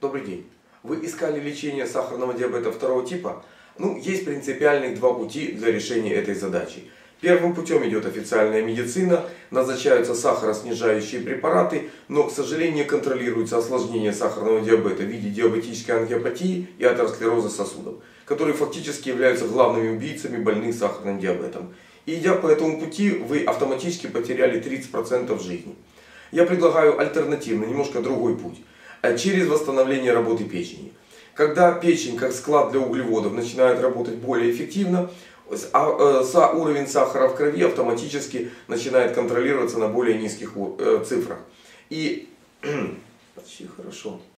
Добрый день. Вы искали лечение сахарного диабета второго типа? Ну, есть принципиальных два пути для решения этой задачи. Первым путем идет официальная медицина, назначаются сахароснижающие препараты, но, к сожалению, контролируется осложнение сахарного диабета в виде диабетической ангиопатии и атеросклероза сосудов, которые фактически являются главными убийцами больных сахарным диабетом. И идя по этому пути, вы автоматически потеряли 30% жизни. Я предлагаю альтернативный, немножко другой путь. А через восстановление работы печени. Когда печень, как склад для углеводов, начинает работать более эффективно, а, э, уровень сахара в крови автоматически начинает контролироваться на более низких э, цифрах. И хорошо.